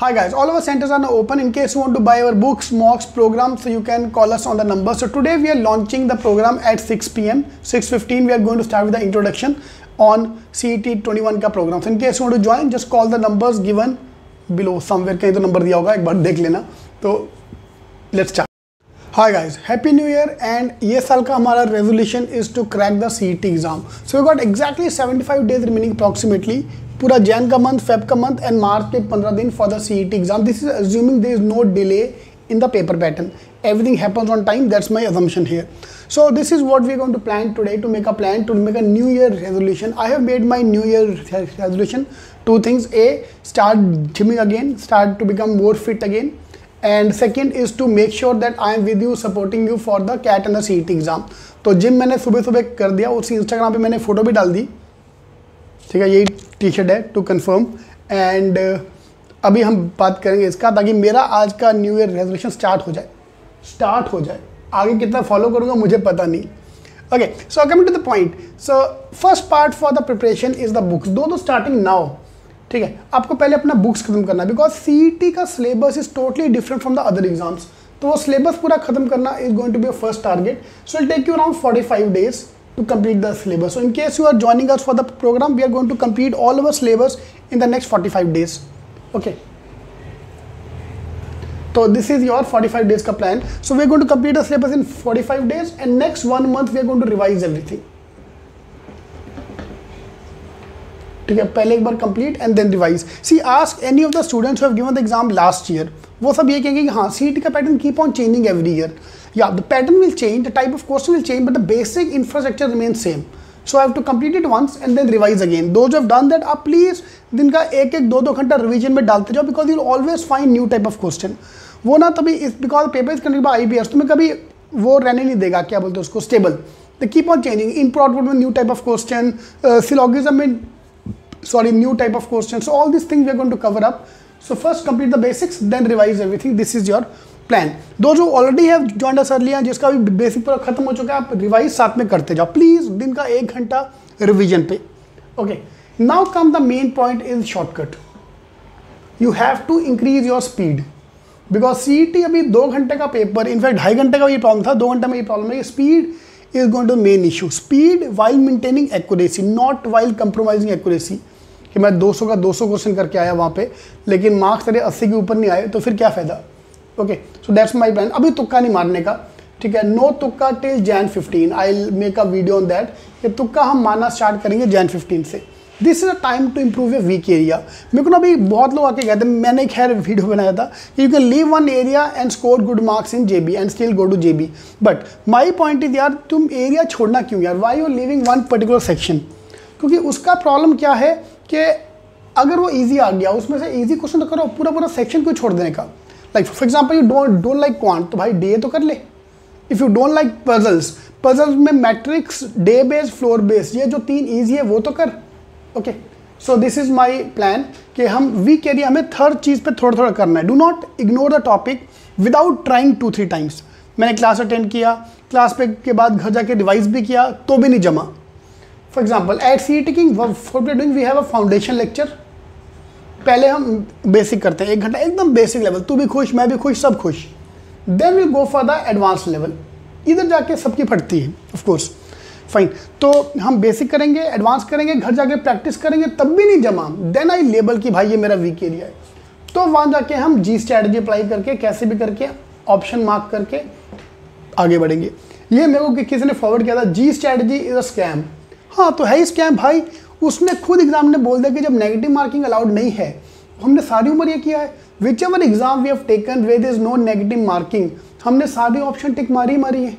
Hi guys, all our centers are now open. In case you want to buy our books, mocks, programs, so you can call us on the number. So today we are launching the program at 6 p.m. 6:15. We are going to start with the introduction on CET 21 का program. So in case you want to join, just call the numbers given below. Somewhere कहीं तो number दिया होगा एक बार देख लेना. तो let's start. Hi guys, Happy New Year and ये साल का हमारा resolution is to crack the CET exam. So we got exactly 75 days remaining approximately. पूरा जैन का मंथ फेब का मंथ एंड मार्च के पंद्रह दिन for the C E T exam this is assuming there is no delay in the paper pattern everything happens on time that's my assumption here so this is what we want to plan today to make a plan to make a new year resolution I have made my new year resolution two things A start gymming again start to become more fit again and second is to make sure that I am with you supporting you for the CAT and the C T exam तो gym मैंने सुबह सुबह कर दिया. उसी Instagram पर मैंने photo भी डाल दी. ठीक है, यही टी शर्ट है टू कन्फर्म एंड अभी हम बात करेंगे इसका ताकि मेरा आज का न्यू ईयर रेजोल्यूशन स्टार्ट हो जाए। स्टार्ट हो जाए। आगे कितना फॉलो करूँगा मुझे पता नहीं। Okay so coming to the point so first part for the preparation is the books दो दो स्टार्टिंग नाउ ठीक है? आपको पहले अपना बुक्स खत्म करना। बिकॉज़ सी का syllabus is totally different from the other exams तो वो सिलेबस पूरा खत्म करना is going to be first target so I'll take you around forty five days to complete the syllabus. So in case you are joining us for the program, we are going to complete all of our syllabus in the next 45 days. Okay. So this is your 45 days ka plan. So we are going to complete the syllabus in 45 days and next one month we are going to revise everything. ठीक है पहले एक बार complete and then revise see ask any of the students have given the exam last year वो सब ये कहेंगे कि हाँ सीट का pattern keep on changing every year या the pattern will change the type of question will change but the basic infrastructure remain same so have to complete it once and then revise again दो जो done that आप please दिन का एक एक दो दो घंटा रिविजन में डालते जाओ because you always find new type of question वो ना तभी इस because paper is conduct by B S तुम्हें कभी वो रहने नहीं देगा, क्या बोलते उसको stable the keep on changing in output में new type of question syllogism में sorry new type of question so all this thing we are going to cover up so, first complete the basics, then revise everything. This is your plan दो जो already है joint अस early जिसका भी basic पूरा खत्म हो चुका है, आप रिवाइज साथ में करते जाओ. प्लीज़ दिन का एक घंटा रिविजन पे. Okay now come the main point is shortcut you have to increase your speed because see अभी दो घंटे का पेपर इनफैक्ट ढाई घंटे का ये प्रॉब्लम था. दो घंटे में ये प्रॉब्लम है. Speed is going to main issue speed while maintaining accuracy not while compromising accuracy कि मैं 200 का 200 क्वेश्चन करके आया वहाँ पे, लेकिन मार्क्स तेरे 80 के ऊपर नहीं आए तो फिर क्या फ़ायदा? Okay so that's my plan अभी तुक्का नहीं मारने का, ठीक है? नो तुक्का till Jan 15 I make a video on that कि तुक्का हम मारना स्टार्ट करेंगे जैन 15 से। This is a time to improve your weak area मेरे को ना अभी बहुत लोग आके कहते मैंने खैर वीडियो बनाया था। कि you can leave one area and score good marks in J B and still go to J B but my point is यार, तुम एरिया छोड़ना क्यों यार? Why you're living one particular section क्योंकि उसका प्रॉब्लम क्या है? कि अगर वो ईजी आ गया, उसमें से ईजी क्वेश्चन तो करो, पूरा पूरा सेक्शन क्यों छोड़ देने का? Like for example you don't don't like quant तो भाई डे तो कर ले। If you don't like puzzles puzzles में matrix day base floor base ये जो तीन ईजी है, वो तो कर। Okay so this is my plan कि हम वी वीक एरिया हमें थर्ड चीज़ पे थोड़ा थोड़ा करना है। Do not ignore the topic without trying two three times मैंने क्लास अटेंड किया क्लास पे के बाद घर जाके रिवाइज भी किया तो भी नहीं जमा। For example at see ticking for doing we have a foundation lecture पहले हम बेसिक करते हैं, एक घंटा, एकदम बेसिक लेवल तू भी खुश, मैं भी खुश, सब खुश। Then we go for the advance level इधर जाके सबकी फटती है ऑफ़ कोर्स फाइन तो हम बेसिक करेंगे एडवांस करेंगे, घर जाके प्रैक्टिस करेंगे, तब भी नहीं जमा। देन आई लेबल कि भाई ये मेरा वीक एरिया है। तो वहाँ जाके हम जी स्ट्रैटेजी अप्लाई करके, कैसे भी करके ऑप्शन मार्क करके आगे बढ़ेंगे। ये मेरे को किसी ने फॉरवर्ड किया था जी स्ट्रैटेजी इज़ अ स्कैम हाँ तो है ही स्कैम भाई। उसने खुद एग्ज़ाम ने बोल दिया कि जब नेगेटिव मार्किंग अलाउड नहीं है, हमने सारी उम्र ये किया है। Whichever exam we have taken there is no negative marking हमने सारी ऑप्शन टिक मारी मारी है।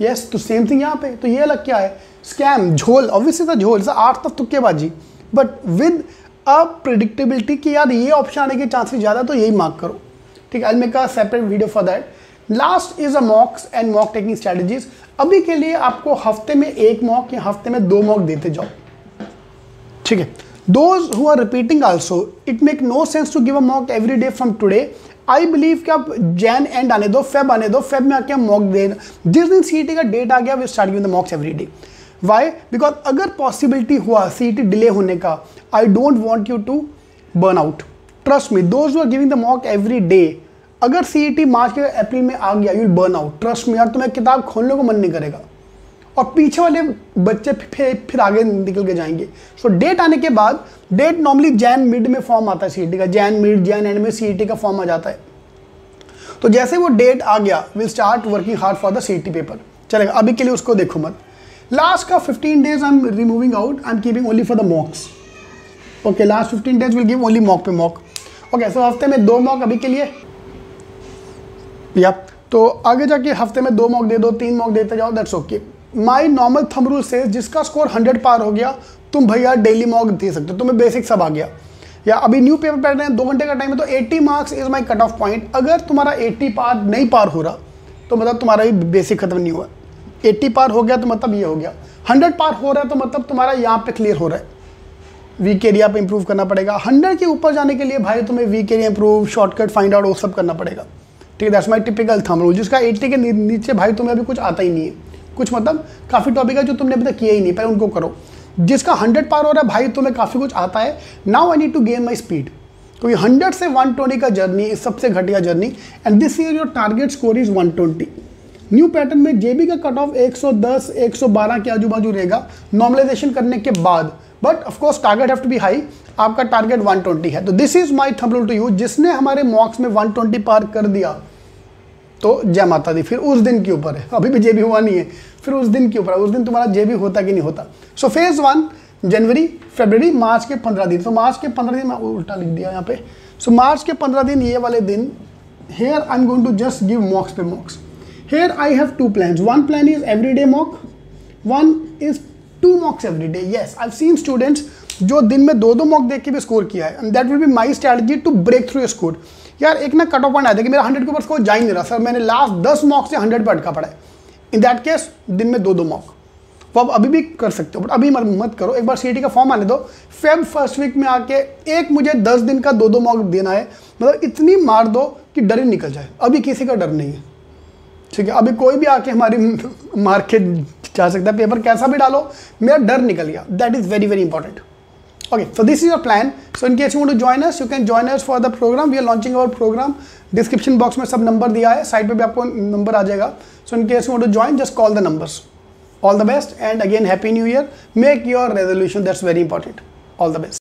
यस तो सेम थिंग यहाँ पे। तो ये अलग क्या है? स्कैम झोल ऑब्वियसली था झोल आठ तक तुक्केबाजी। बट विद अ प्रिडिक्टेबिलिटी कि यार ये ऑप्शन आने के चांसेस ज़्यादा तो यही मार्क करो। ठीक है I make a separate video for that last is a mocks and mock taking strategies अभी के लिए आपको हफ़्ते में एक मॉक या हफ़्ते में दो मॉक देते जाओ। ठीक है? Those who are repeating also it make no sense to give a mock every day from today I believe कि आप जैन एंड आने दो फेब आने दो फेब में आके हम मॉक दे जिस दिन सी का डेट आ गया we start giving the mocks every day why because अगर पॉसिबिलिटी हुआ सी डिले होने का I don't want you to burn out trust me those are giving the mock every day अगर सी टी मार्च के अप्रैल में आ गया you burn out trust me यार तुम्हें किताब खोलने को मन नहीं करेगा। और पीछे वाले बच्चे फिर फिर आगे निकल के जाएँगे। सो so, डेट आने के बाद डेट नॉर्मली जैन मिड में फॉर्म आता है सीईटी का। जैन मिड जैन एंड में सीईटी का फॉर्म आ जाता है। तो जैसे वो डेट आ गया will start working hard for the C paper चलेगा अभी के लिए उसको देखो मत। लास्ट का 15 days I am removing out I am keeping only for the mocks okay last 15 days will give only mock पे मॉक ओके सो हफ़्ते में दो मॉक अभी के लिए। या तो आगे जाके हफ़्ते में दो मॉक दे दो, तीन मॉक देते जाओ that's okay my normal thumb rule से जिसका स्कोर हंड्रेड पार हो गया, तुम भैया डेली मॉक दे सकते हो। तुम्हें बेसिक सब आ गया। या अभी न्यू पेपर पढ़ रहे हैं, दो घंटे का टाइम है तो 80 marks is my cut off point अगर तुम्हारा 80 पार नहीं पार हो रहा तो मतलब तुम्हारा ही बेसिक खत्म नहीं हुआ। 80 पार हो गया तो मतलब ये हो गया। 100 पार हो रहा है तो मतलब तुम्हारा यहाँ पे क्लियर हो रहा है। वीक एरिया पे इंप्रूव करना पड़ेगा। 100 के ऊपर जाने के लिए भाई तुम्हें weak area improve shortcut find out वो सब करना पड़ेगा। ठीक है that's my typical thumb rule जिसका 80 के नीचे भाई तुम्हें अभी कुछ आता ही नहीं है। कुछ मतलब काफ़ी टॉपिक है जो तुमने अभी तक किया ही नहीं, पहले उनको करो। जिसका हंड्रेड पार हो रहा है, भाई तुम्हें काफ़ी कुछ आता है। Now I need to gain my speed क्योंकि हंड्रेड से वन ट्वेंटी का जर्नी इस सबसे घटिया journey and this year your target score is one twenty new pattern में जेबी का कट ऑफ़ 110 112 के आजू बाजू रहेगा। नॉर्मलाइजेशन करने के बाद but of course target have to be high आपका टारगेट 120 है। तो this is my thumb rule to you जिसने हमारे मॉक्स में 120 पार कर दिया तो जय माता दी। फिर उस दिन के ऊपर है। अभी भी जेबी हुआ नहीं है। फिर उस दिन के ऊपर है। उस दिन तुम्हारा जेबी होता कि नहीं होता। सो फ़ेज़ वन जनवरी फेबररी मार्च के पंद्रह दिन। तो मार्च के पंद्रह दिन मैं उल्टा लिख दिया यहाँ पे। सो मार्च के पंद्रह दिन ये वाले दिन here I am going to just give mocks पे mocks here I have to plan one plan is every day mock one is two mocks every day yes I seen students जो दिन में दो दो मॉक देख के भी score किया है। And that will be my strategy to break through score यार, एक ना कट ऑफ़ पॉइंट आया था कि मेरा हंड्रेड के ऊपर स्कोर जा ही नहीं रहा। सर, मैंने लास्ट दस मॉक से हंड्रेड पर अटका पड़ा है। इन दैट केस दिन में दो दो मॉक वो आप अभी भी कर सकते हो बट अभी मत करो। एक बार सी का फॉर्म आने दो। फेब फ़र्स्ट वीक में आके एक मुझे दस दिन का दो दो मॉक देना है। मतलब इतनी मार दो कि डर ही निकल जाए। अभी किसी का डर नहीं है। ठीक है, अभी कोई भी आके हमारी मार के जा सकता है। पेपर कैसा भी डालो, मेरा डर निकल गया। That is very very important okay so this is your plan so in case you want to join us you can join us for the program we are launching our program description box में सब number दिया है side पे भी आपको number आ जाएगा so in case you want to join just call the numbers all the best and again happy new year make your resolution that's very important all the best